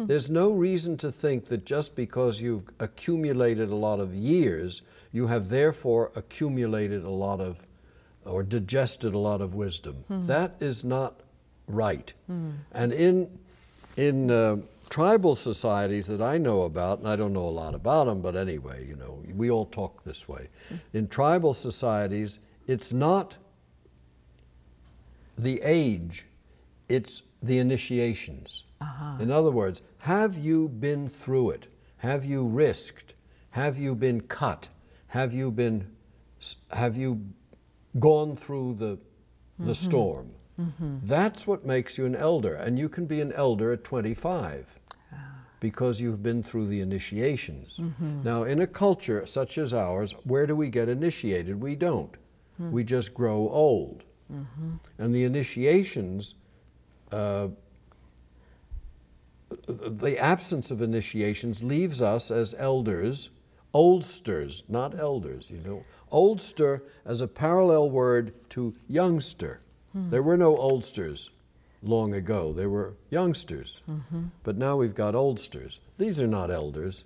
Hmm. There's no reason to think that just because you've accumulated a lot of years, you have therefore accumulated a lot of or digested a lot of wisdom. Hmm. That is not right. Hmm. And in in uh, tribal societies that I know about, and I don't know a lot about them, but anyway, you know, we all talk this way. In tribal societies, it's not the age, it's the initiations. Uh-huh. In other words, have you been through it? Have you risked? Have you been cut? Have you been have you gone through the the mm-hmm. storm? Mm-hmm. That's what makes you an elder, and you can be an elder at 25 ah. because you've been through the initiations. Mm-hmm. Now, in a culture such as ours, where do we get initiated? We don't. Hmm. We just grow old. And the initiations, uh, the absence of initiations leaves us as elders, oldsters, not elders, you know. Oldster as a parallel word to youngster. There were no oldsters long ago. There were youngsters. But now we've got oldsters. These are not elders.